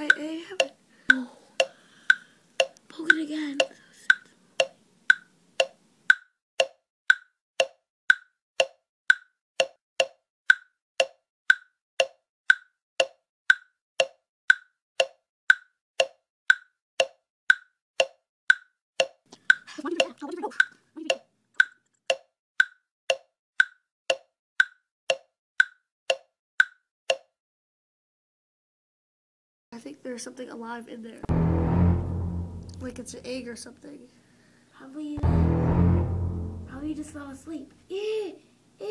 I A think there's something alive in there. Like it's an egg or something. Probably. You. Probably just fell asleep. Eh, eh.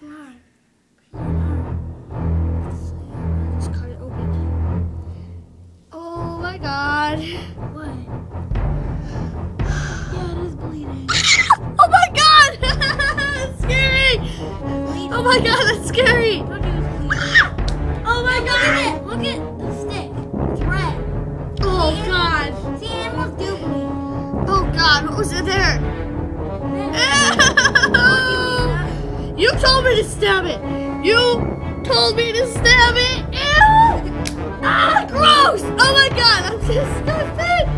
Yeah. Just cut it open. Oh my god. What? Yeah, it is bleeding. Oh my god! that's scary! Oh my god, that's scary! Look at it. Look god! at it. The stick. It's red. Oh See, god! animals- See, animals do bleed. Oh god, what was in there? Then- you told me to stab it! You told me to stab it! Ew! Ah, gross! Oh my god, I'm disgusted!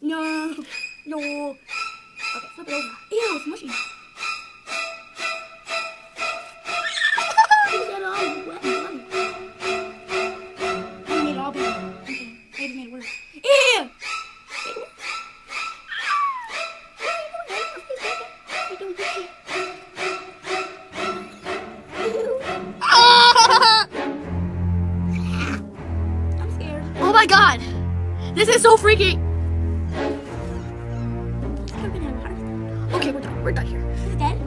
No. No. Flip it over. Ew, it's mushy. Oh my god! This is so freaky! Okay, we're done. We're done here. Is it dead?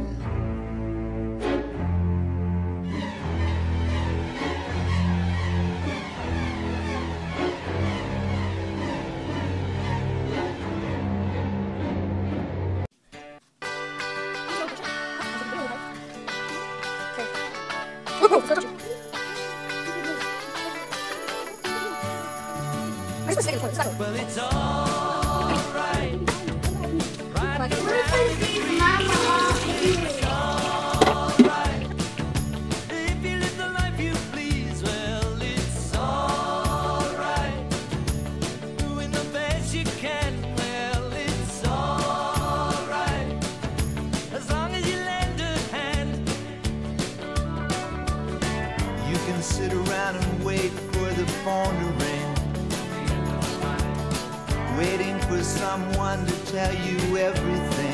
Well, it's alright. Sit around and wait for the phone to ring. Waiting for someone to tell you everything.